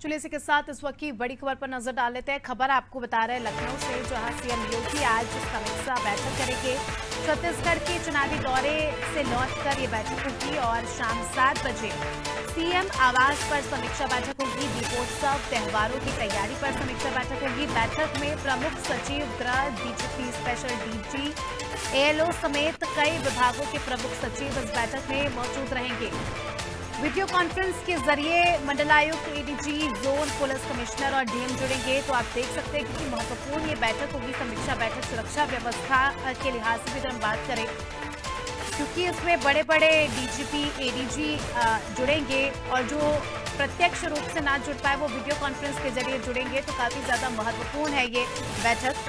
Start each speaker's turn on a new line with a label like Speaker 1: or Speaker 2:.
Speaker 1: चलिए इसी के साथ इस वक्त की बड़ी खबर पर नज़र डाल लेते हैं। खबर आपको बता रहे हैं, लखनऊ से जहाँ सीएम योगी आज समीक्षा बैठक करेंगे। छत्तीसगढ़ के चुनावी दौरे से लौट कर ये बैठक होगी और शाम सात बजे सीएम आवास पर समीक्षा बैठक होगी। दीपोत्सव, त्यौहारों की तैयारी पर समीक्षा बैठक होगी। बैठक में प्रमुख सचिव, गृह, डीजीपी, स्पेशल डीजी, एएलओ समेत कई विभागों के प्रमुख सचिव इस बैठक में मौजूद रहेंगे। वीडियो कॉन्फ्रेंस के ज़रिए मंडलायुक्त एडीजी जोन पुलिस कमिश्नर और डीएम जुड़ेंगे। तो आप देख सकते हैं कि महत्वपूर्ण ये बैठक होगी। समीक्षा बैठक, सुरक्षा व्यवस्था के लिहाज से भी अगर हम बात करें। क्योंकि इसमें बड़े बड़े डीजीपी एडीजी जुड़ेंगे और जो प्रत्यक्ष रूप से ना जुड़ पाए वो वीडियो कॉन्फ्रेंस के ज़रिए जुड़ेंगे। तो काफ़ी ज़्यादा महत्वपूर्ण है ये बैठक।